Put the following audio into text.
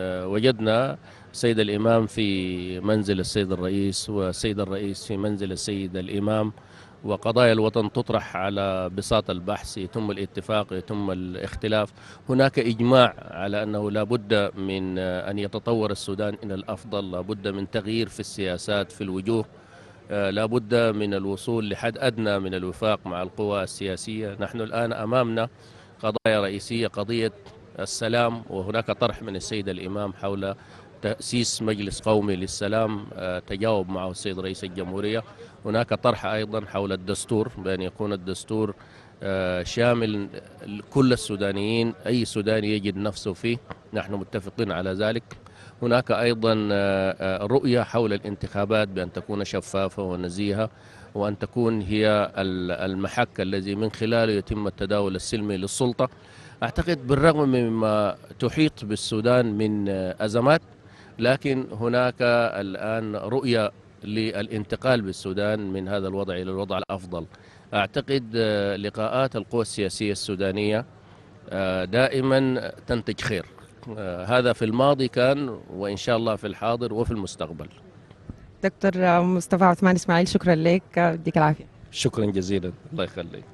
وجدنا سيد الإمام في منزل السيد الرئيس والسيد الرئيس في منزل السيد الإمام. وقضايا الوطن تطرح على بساط البحث يتم الاتفاق يتم الاختلاف. هناك إجماع على أنه لا بد من أن يتطور السودان إلى الأفضل لا بد من تغيير في السياسات في الوجوه. لا بد من الوصول لحد أدنى من الوفاق مع القوى السياسية. نحن الآن أمامنا قضايا رئيسية قضية السلام وهناك طرح من السيد الإمام حول تأسيس مجلس قومي للسلام تجاوب معه السيد رئيس الجمهورية. هناك طرح أيضا حول الدستور بأن يكون الدستور شامل كل السودانيين أي سوداني يجد نفسه فيه. نحن متفقين على ذلك. هناك أيضا رؤية حول الانتخابات بأن تكون شفافة ونزيهة وأن تكون هي المحك الذي من خلاله يتم التداول السلمي للسلطة. أعتقد بالرغم مما تحيط بالسودان من أزمات لكن هناك الآن رؤية للانتقال بالسودان من هذا الوضع إلى الوضع الأفضل. أعتقد لقاءات القوى السياسية السودانية دائما تنتج خير. هذا في الماضي كان وإن شاء الله في الحاضر وفي المستقبل. دكتور مصطفى عثمان إسماعيل شكرا لك. يديك العافية. شكرا جزيلا. الله يخليك.